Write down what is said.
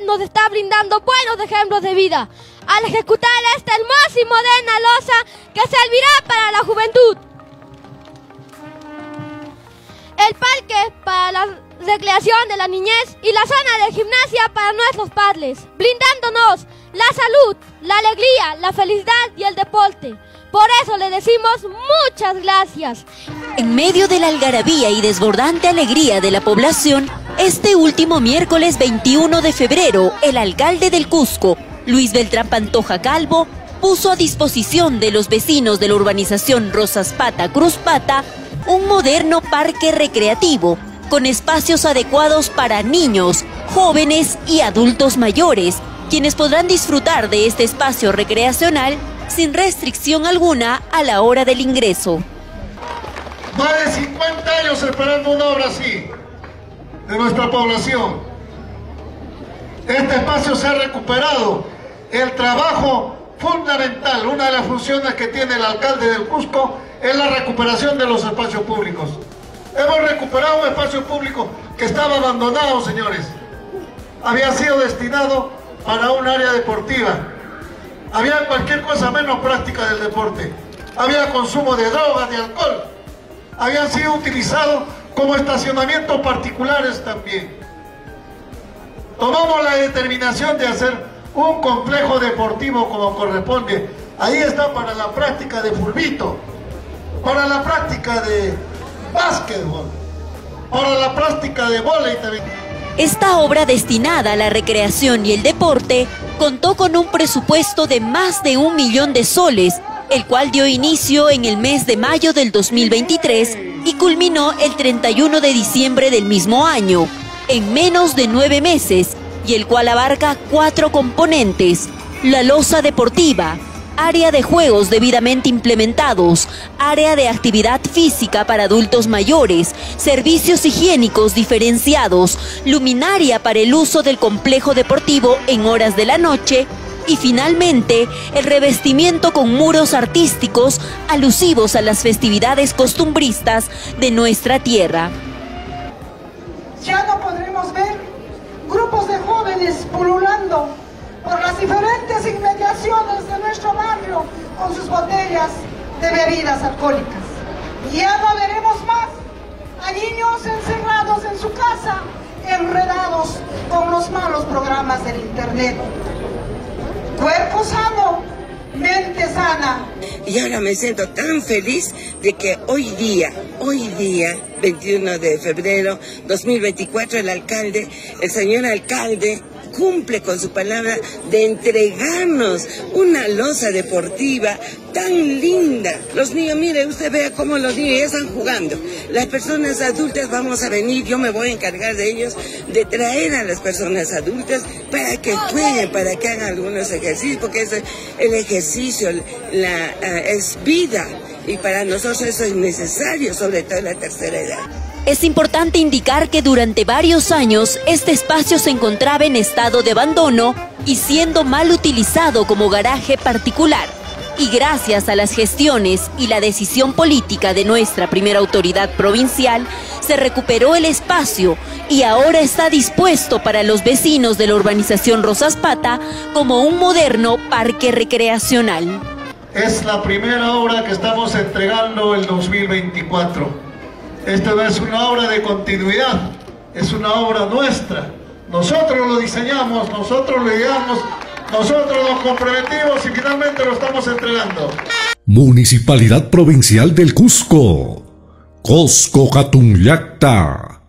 nos está brindando buenos ejemplos de vida al ejecutar esta hermosa y moderna losa que servirá para la juventud. El parque para la recreación de la niñez y la zona de gimnasia para nuestros padres, brindándonos la salud, la alegría, la felicidad y el deporte. Por eso le decimos muchas gracias. En medio de la algarabía y desbordante alegría de la población, este último miércoles 21 de febrero, el alcalde del Cusco, Luis Beltrán Pantoja Calvo, puso a disposición de los vecinos de la urbanización Rosas Pata Cruz Pata un moderno parque recreativo con espacios adecuados para niños, jóvenes y adultos mayores, quienes podrán disfrutar de este espacio recreacional sin restricción alguna a la hora del ingreso. Más de 50 años esperando una obra así de nuestra población. Este espacio se ha recuperado. El trabajo fundamental, una de las funciones que tiene el alcalde del Cusco es la recuperación de los espacios públicos. Hemos recuperado un espacio público que estaba abandonado, señores. Había sido destinado para un área deportiva. Había cualquier cosa menos práctica del deporte. Había consumo de drogas, de alcohol. Habían sido utilizados como estacionamientos particulares también. Tomamos la determinación de hacer un complejo deportivo como corresponde. Ahí está para la práctica de fulbito, para la práctica de básquetbol, para la práctica de voleibol también. Esta obra destinada a la recreación y el deporte contó con un presupuesto de más de un millón de soles, el cual dio inicio en el mes de mayo del 2023 y culminó el 31 de diciembre del mismo año, en menos de nueve meses, y el cual abarca cuatro componentes, la losa deportiva, área de juegos debidamente implementados, área de actividad física para adultos mayores, servicios higiénicos diferenciados, luminaria para el uso del complejo deportivo en horas de la noche y finalmente el revestimiento con muros artísticos alusivos a las festividades costumbristas de nuestra tierra. Ya no podremos ver grupos de jóvenes pululando por las diferentes inmediaciones de nuestro barrio con sus botellas de bebidas alcohólicas. Ya no veremos más a niños encerrados en su casa, enredados con los malos programas del Internet. Cuerpo sano, mente sana. Y ahora me siento tan feliz de que hoy día, hoy día, 21 de febrero 2024, el alcalde, el señor alcalde, cumple con su palabra de entregarnos una losa deportiva tan linda. Los niños, mire, usted vea cómo los niños ya están jugando. Las personas adultas vamos a venir, yo me voy a encargar de ellos, de traer a las personas adultas para que jueguen, para que hagan algunos ejercicios, porque el ejercicio la, eh, es vida y para nosotros eso es necesario, sobre todo en la tercera edad. Es importante indicar que durante varios años este espacio se encontraba en estado de abandono y siendo mal utilizado como garaje particular. Y gracias a las gestiones y la decisión política de nuestra primera autoridad provincial, se recuperó el espacio y ahora está dispuesto para los vecinos de la urbanización Rosas Pata como un moderno parque recreacional. Es la primera obra que estamos entregando el 2024 esta no es una obra de continuidad, es una obra nuestra. Nosotros lo diseñamos, nosotros lo ideamos, nosotros nos comprometimos y finalmente lo estamos entregando. Municipalidad Provincial del Cusco. Cusco Catunyacta.